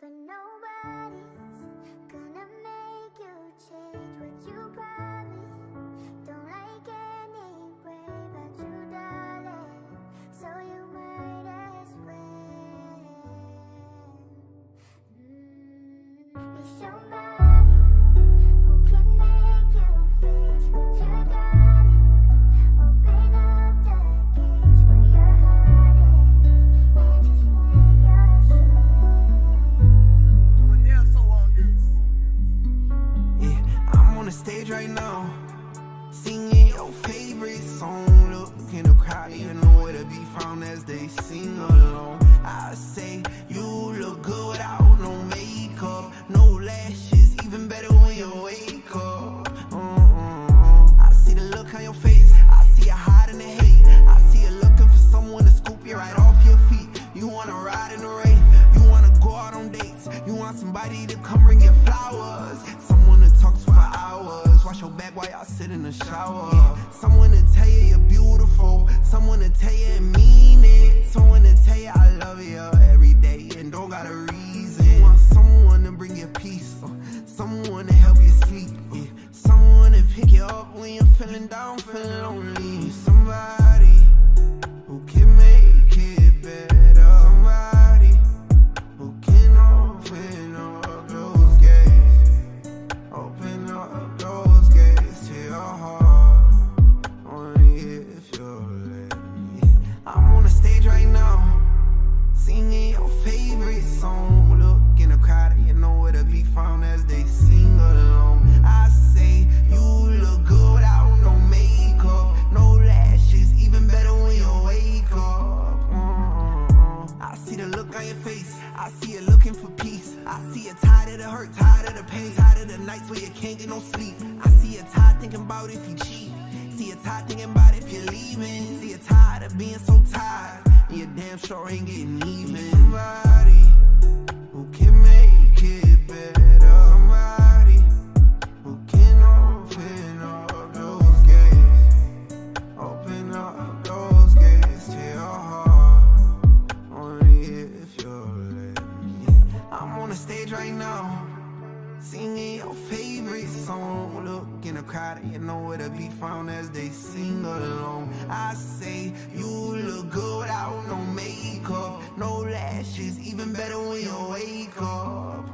But nobody's gonna make you change what you promised. Don't like you, darling. So you might as well. Mm, stage right now, singing your favorite song. Look in the crowd, you know where to be found as they sing along. I say you look good without no makeup, no lashes, even better when you wake up. I see the look on your face, I see you hiding the hate. I see you looking for someone to scoop you right off your feet. You wanna ride in you wanna go out on dates, you want somebody to come bring you flowers, your back while y'all sit in the shower. Someone to tell you you're beautiful, someone to tell you and mean it, someone to tell you I love you every day and don't got a reason. Want someone to bring you peace, uh, someone to help you sleep, someone to pick you up when you're feeling down, feeling lonely. See the look on your face, I see you looking for peace. I see you tired of the hurt, tired of the pain, tired of the nights where you can't get no sleep. I see you tired thinking about if you cheat. See you tired thinking about if you're leaving. See you tired of being so tired. And you damn sure ain't getting even. Somebody who can make it better. The stage right now, singing your favorite song. Look in the crowd, you know where to be found as they sing along. I say you look good without no makeup, no lashes, even better when you wake up.